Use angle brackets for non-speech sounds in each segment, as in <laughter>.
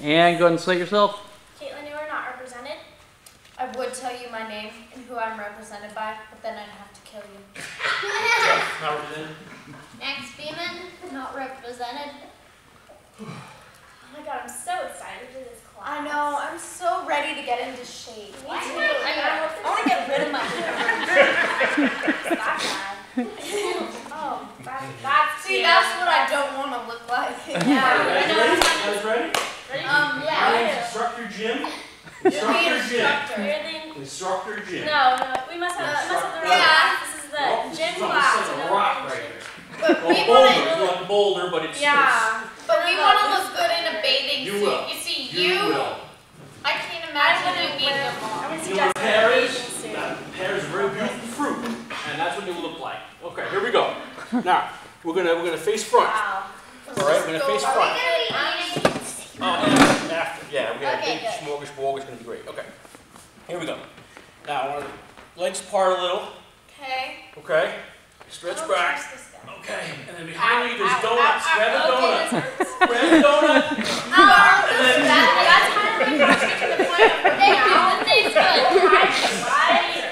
And go ahead and slate yourself. Caitlin, you are not represented. I would tell you my name and who I'm represented by, but then I'd have to kill you. Not represented. Max Beeman, not represented. Oh my god, I'm so excited for this class. I know, I'm so ready to get into shape. Me I too. I, I know. hope I want to get rid of my hair. <laughs> It's that bad. oh, that's, that's See, cute. that's what I don't want to look like. Are you guys ready? You guys ready? Ready? Um, My yeah. name's <laughs> Instructor Jim. Instructor Jim. instructor. Instructor Jim. No, no, we must have, we must have the right Yeah. This is the Well, gym is something class. like you a rock right here. But Well, we boulder. want It's like a boulder, but it's Yeah. But we want to look good in a bathing You suit. will. You see, you, you will. I can't imagine wouldn't you being wear- a I mom. would You know what suggest pear is? That pear is a very beautiful fruit, and that's what it will look like. Okay, here we go. Now we're gonna we're gonna face front. Wow. All right, we're gonna face Are we front. Gonna be eating? Oh, after, after. Yeah, we got Okay, a big smorgasbord. It's gonna be great. Okay, here we go. Now I want the legs apart a little. Okay. Okay, stretch back. Okay, and then behind you Ow, there's ow, donuts. ow, Grab a donut. Grab a donut. And then- that, that's kind of like how to get to the point of working out. This is good. Right?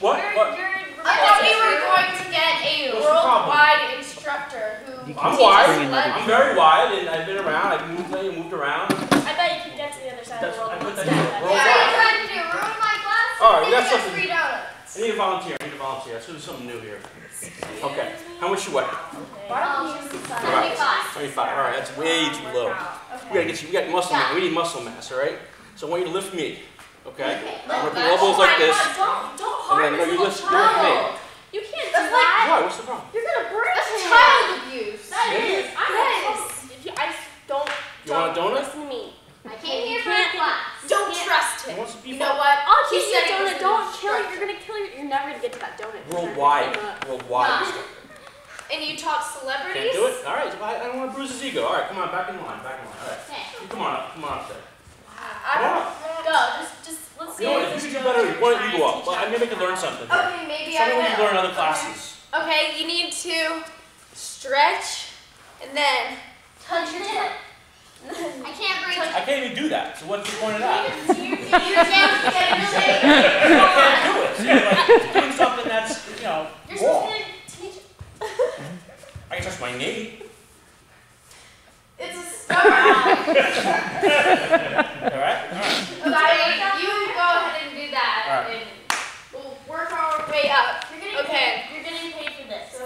What? You're, What? you're I thought we were going to get a What's the problem? worldwide instructor who You I'm can't wide. I'm very wide, and I've been around. I've moved, moved around. I bet you can get to the other side of the world. I put that in that. the world. What are you trying to do? Ruin my class? All right, we got something. free donuts. I need a volunteer. I need a volunteer. Let's do something new here. Okay. How much you weigh? Um, Twenty-five. Twenty-five. All right, that's way too low. Okay. We gotta get you. We got muscle mass. We need muscle mass. All right. So I want you to lift me. Okay. Work the elbows like this. Don't, don't And harm then no, you lift, you lift me. You can't do like- that. Why? What's the problem? You're gonna break That's him. child abuse. That It is. I'm Yes. not- If you, I s- don't. You want a don't donut? Listen to me. I came here You for can't- class. Don't can't- trust He him. wants to be You know what? I'll He give you said a he was donut. an Don't kill. instructor. You're gonna kill. Your, you're never gonna get to that donut. worldwide. Donut. Worldwide. Ah. And you talk celebrities. Can't do it. All right. I, I don't want to bruise his ego. All right. Come on. Back in line. Back in line. All right. You come on up. Come on up there. I don't Go. Just, just let's see. You know what? If you could do better, why don't you go up? Well, maybe I could learn something. here. Okay, maybe Show me I what you will. learn in other Okay. classes. Okay, you need to stretch and then touch your toe. I can't breathe. I can't even do that. So what's the point of that? <laughs> You can't get in <laughs> shape. I can't do it. See, like doing something that's you know You're supposed wrong. to teach. <laughs> I can touch my knee. It's a start. <laughs> All right. All right. Okay, you go ahead and do that, Alright. and we'll work our way up. You're getting Okay. paid. You're getting paid for this.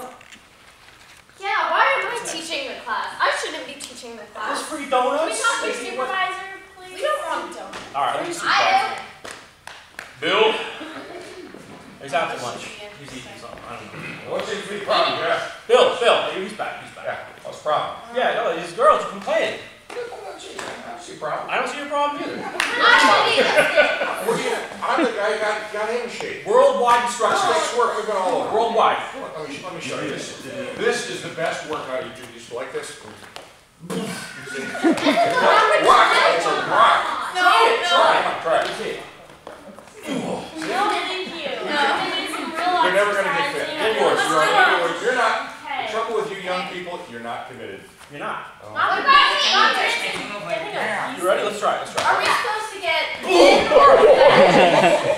Yeah, why am I teaching the class? I shouldn't be teaching the There's class. free Can donuts. we talk to your supervisor, please? We don't want donuts. All right. Let me see. I Bill. He's out to lunch. He's eating something. I don't know. What's the big problem? Yeah, Bill. Bill. He's back. He's back. yeah, what's the problem? Yeah. No. These girls are complaining. I don't see, I don't see a problem. I don't see a problem either. What do you, I'm the guy who got, got in shape. Worldwide instruction. Six work we've been all over. Worldwide. Let me, let me show you this. This is the best workout you do, just like this. You see? It's not rock, it's a rock. No, Try no. it, try it. Okay. No, thank you. No. We need some real You're never gonna get exercise, fit. you know. You're, Let's you're, do it. you're, you're not, the Okay. trouble with you young people, you're not committed. You're not. Oh. Not What about me? Not the best. Getting a You ready? Let's try it. Let's try it. Are we supposed to get <laughs> <laughs>